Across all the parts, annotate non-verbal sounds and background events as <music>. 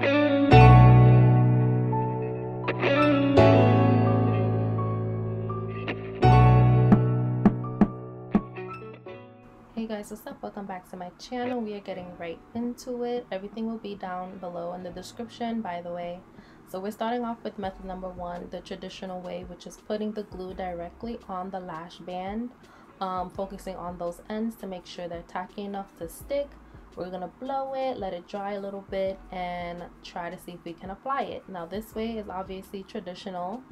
hey guys what's up? Welcome back to my channel. We are getting right into it. Everything will be down below in the description by the way. So we're starting off with method number one the traditional way which is putting the glue directly on the lash band um, focusing on those ends to make sure they're tacky enough to stick we're gonna blow it let it dry a little bit and try to see if we can apply it now this way is obviously traditional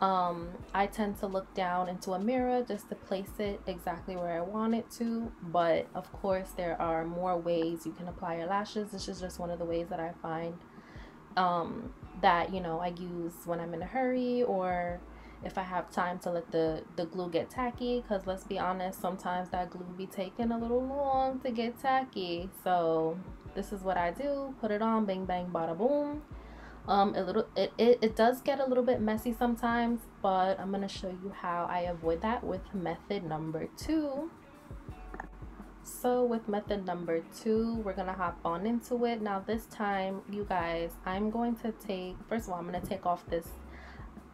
um, I tend to look down into a mirror just to place it exactly where I want it to. But of course, there are more ways you can apply your lashes. This is just one of the ways that I find um, that, you know, I use when I'm in a hurry or if I have time to let the, the glue get tacky. Because let's be honest, sometimes that glue be taking a little long to get tacky. So this is what I do. Put it on, bang, bang, bada, boom um a little it, it, it does get a little bit messy sometimes but i'm going to show you how i avoid that with method number two so with method number two we're gonna hop on into it now this time you guys i'm going to take first of all i'm gonna take off this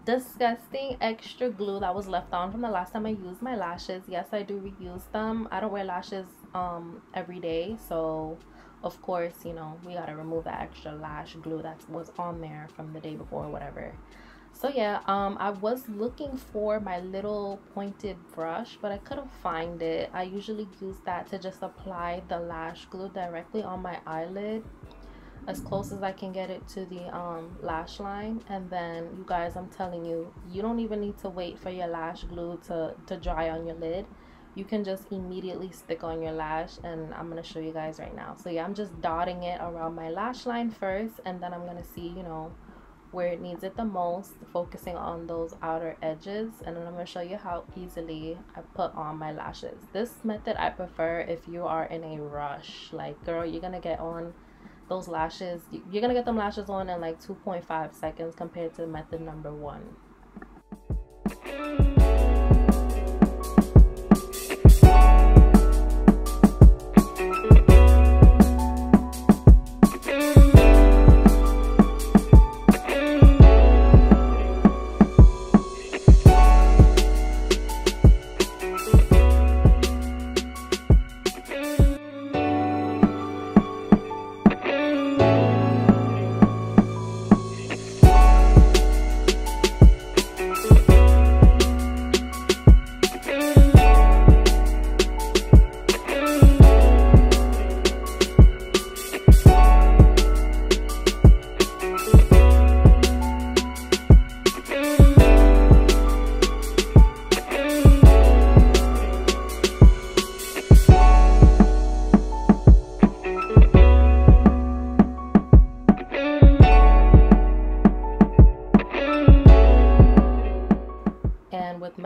disgusting extra glue that was left on from the last time i used my lashes yes i do reuse them i don't wear lashes um every day so of course, you know, we got to remove that extra lash glue that was on there from the day before or whatever. So yeah, um, I was looking for my little pointed brush, but I couldn't find it. I usually use that to just apply the lash glue directly on my eyelid as close as I can get it to the um, lash line and then you guys I'm telling you you don't even need to wait for your lash glue to, to dry on your lid you can just immediately stick on your lash and I'm to show you guys right now. So yeah, I'm just dotting it around my lash line first and then I'm to see, you know, where it needs it the most, focusing on those outer edges. And then I'm going to show you how easily I put on my lashes. This method I prefer if you are in a rush. Like, girl, you're to get on those lashes. You're to get them lashes on in like 2.5 seconds compared to method number one.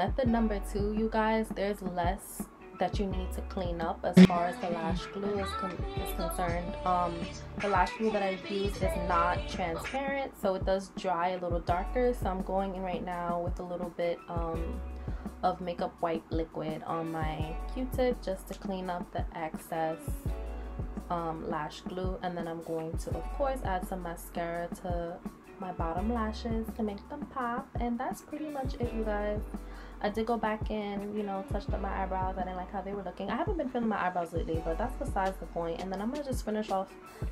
Method number two, you guys, there's less that you need to clean up as far as the lash glue is, con is concerned. Um, the lash glue that I use is not transparent, so it does dry a little darker. So I'm going in right now with a little bit um, of makeup wipe liquid on my q-tip just to clean up the excess um, lash glue. And then I'm going to, of course, add some mascara to my bottom lashes to make them pop. And that's pretty much it, you guys. I did go back and, you know, touched up my eyebrows. I didn't like how they were looking. I haven't been feeling my eyebrows lately, but that's besides the point. And then I'm going to just finish off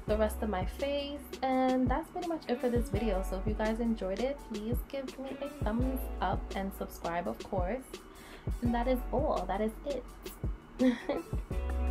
the rest of my face. And that's pretty much it for this video. So if you guys enjoyed it, please give me a thumbs up and subscribe, of course. And that is all. That is it. <laughs>